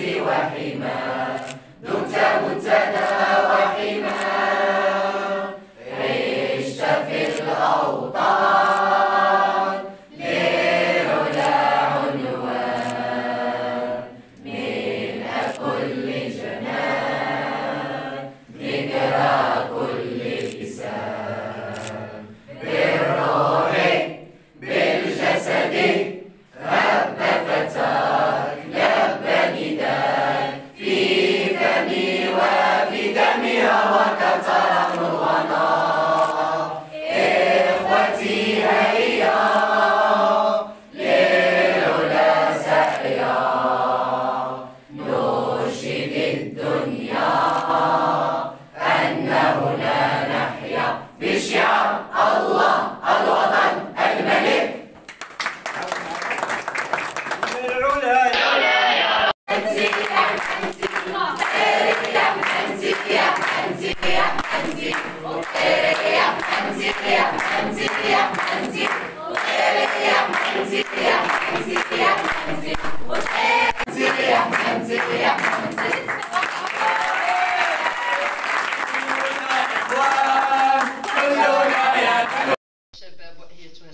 وحي Vestial, ao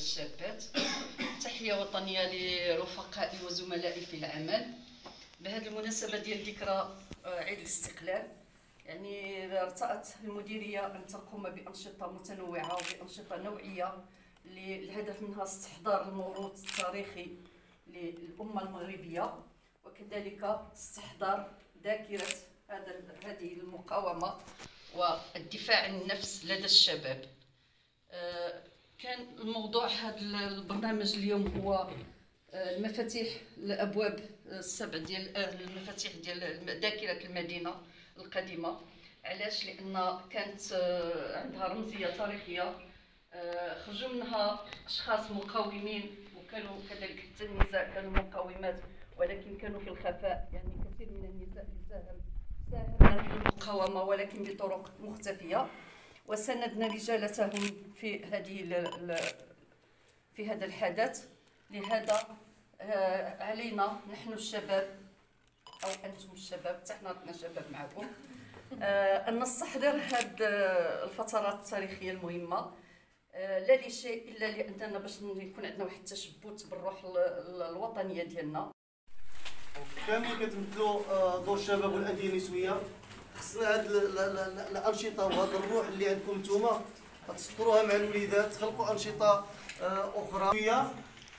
الشابات. تحية وطنية لرفقائي وزملائي في العمل بهذه المناسبة ديال ذكرى آه، عيد الاستقلال يعني ارتأت المديرية أن تقوم بأنشطة متنوعة وبأنشطة نوعية اللي الهدف منها استحضار الموروث التاريخي للأمة المغربية وكذلك استحضار ذاكرة هذا هذه المقاومة والدفاع عن النفس لدى الشباب. آه، كان الموضوع هذا البرنامج اليوم هو آه، المفاتيح الابواب السبع ديال آه، المفاتيح ديال ذاكره المدينة القديمة. علاش؟ لأن كانت آه، عندها رمزية تاريخية خرجوا منها أشخاص مقاومين وكانوا كذلك حتى النساء كانوا مقاومات ولكن كانوا في الخفاء. يعني كثير من النساء اللي ساهم ساهمنا في المقاومة ولكن بطرق مختفية. وسندنا رجالتهم في هذه في هذا الحدث. لهذا آه، علينا نحن الشباب أو أنتم الشباب حتى حنا رانا شباب معكم آه، أن نستحضر هذه الفترات التاريخية المهمة. آه، لا لشيء إلا لأننا باش يكون عندنا واحد التشبت بالروح ال- ال- الوطنية ديالنا. كاملين كتمثلوا آه، دور الشباب والانديه النسوية. خصنا هاد ال- ال- ال- الأنشطة وهاد الروح اللي عندكم نتوما. تسطروها مع الوليدات تخلقوا أنشطة آه، أخرى.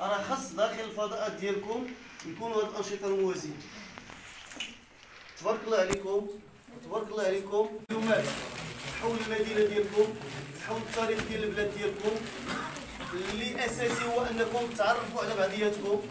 راه خاص داخل الفضاءات ديالكم يكونوا هاد الأنشطة الموازيه تبارك الله عليكم. تبارك الله عليكم. اليومات حول المدينة ديالكم حول التاريخ ديال البلاد ديالكم. اللي أساسي هو أنكم تعرفوا على بعضياتكم.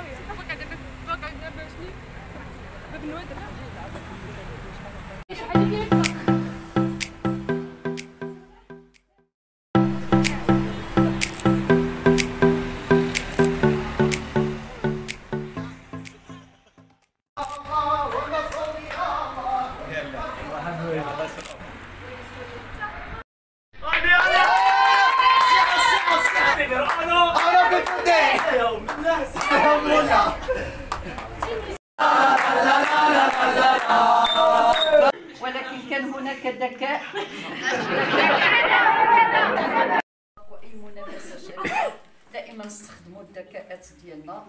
Ik heb nooit ولكن كان هناك ذكاء. واي منافسه شريفه دائما نستخدموا الذكاءات ديالنا.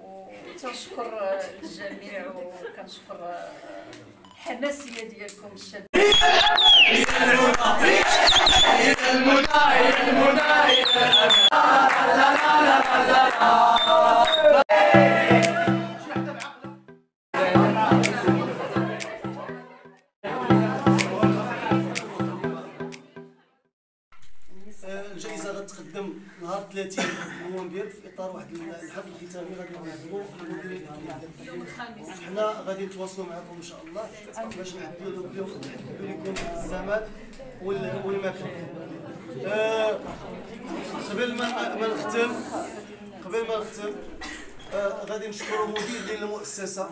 وتنشكر الجميع وكنشكر الحماسية ديالكم الشباب آه، 30 مونديال في إطار واحد الحفل الختامي غادي نعرضوا حنا غادي نتواصلوا معكم إن شاء الله. باش نعدلوا لكم الزمان والمكان آه، قبل ما نختم قبل ما نختم آه، غادي نشكر المدير ديال المؤسسة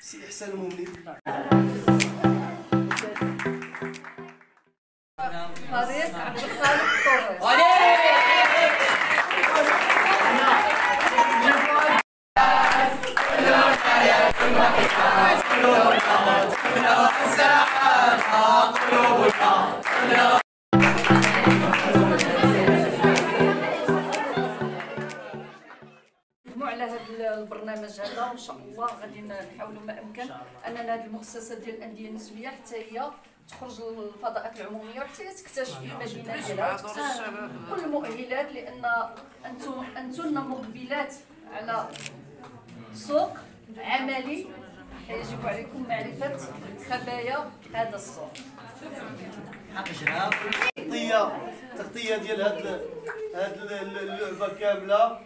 سي إحسان المملي فريق عبد الخالق طوريس البرنامج هذا. وان شاء الله غادي نحاولوا ما أمكن أننا هذه المؤسسة ديال الأندية النسوية حتى هي تخرج للفضاءات العمومية وحتى هي تكتشف في المدينة ديالها وتكتشف كل المؤهلات لأن أنتم انتن مقبلات على سوق عملي. يجب عليكم معرفة خبايا هذا السوق. تغطيه تغطية ديال هاد هاد اللعبه كاملة.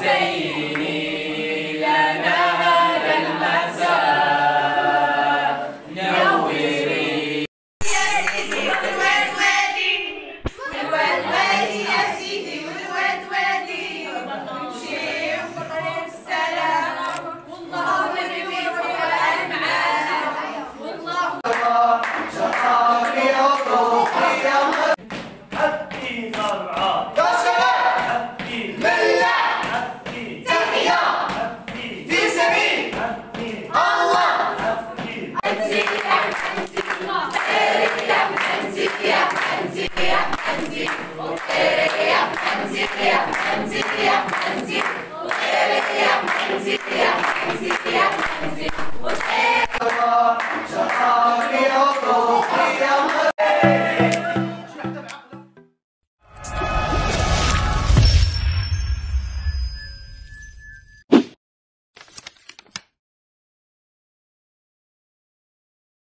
Say